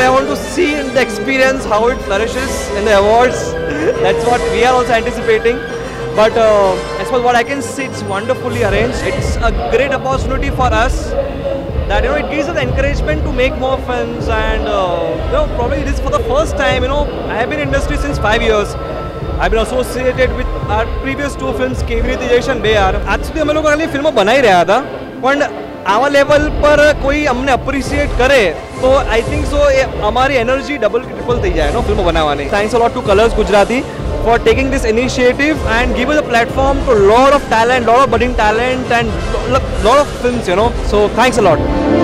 but I want to see the experience how it flourishes in the awards. That's what we are also anticipating. But uh, as far as what I can see, it's wonderfully arranged. It's a great opportunity for us that you know it gives us encouragement to make more films and uh, you know probably it is for the first time you know I have been in industry since five years I've been associated with our previous two films Kevi Rite Jaish and Bey Yaar Actually, I am a अगली film बना ही रहा था આવા level પર કોઈ અમને appreciate કરે તો આઈ થિંક સો એ અમારી એનર્જી ડબલ ટ્રિપલ થઈ જાય નો ફિલ્મો બનાવવાની thanks a lot to Colors Gujarati for taking this initiative and give us a platform to lot of talent, lot of budding talent and lot of films, you know. So thanks a lot.